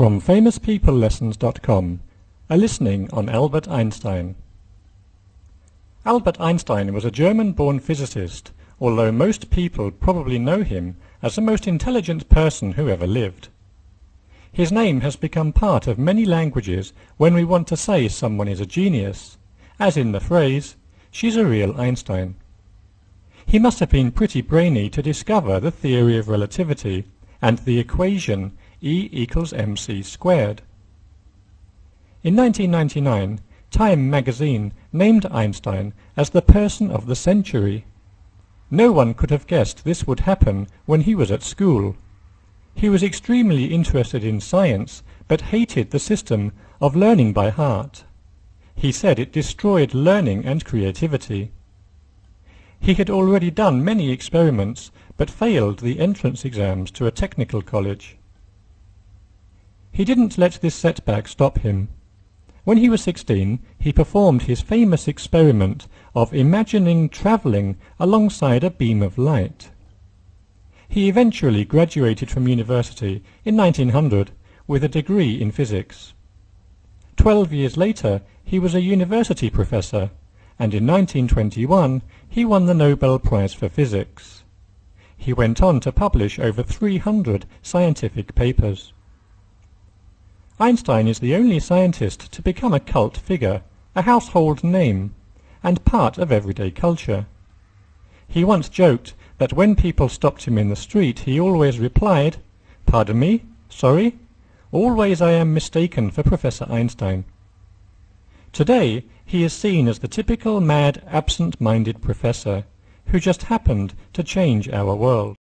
From famouspeoplelessons.com A listening on Albert Einstein Albert Einstein was a German-born physicist, although most people probably know him as the most intelligent person who ever lived. His name has become part of many languages when we want to say someone is a genius, as in the phrase, she's a real Einstein. He must have been pretty brainy to discover the theory of relativity and the equation E equals mc squared. In 1999, Time magazine named Einstein as the person of the century. No one could have guessed this would happen when he was at school. He was extremely interested in science, but hated the system of learning by heart. He said it destroyed learning and creativity. He had already done many experiments, but failed the entrance exams to a technical college. He didn't let this setback stop him. When he was sixteen, he performed his famous experiment of imagining travelling alongside a beam of light. He eventually graduated from university in 1900 with a degree in physics. Twelve years later, he was a university professor, and in 1921 he won the Nobel Prize for Physics. He went on to publish over 300 scientific papers. Einstein is the only scientist to become a cult figure, a household name, and part of everyday culture. He once joked that when people stopped him in the street he always replied, Pardon me? Sorry? Always I am mistaken for Professor Einstein. Today he is seen as the typical mad, absent-minded professor who just happened to change our world.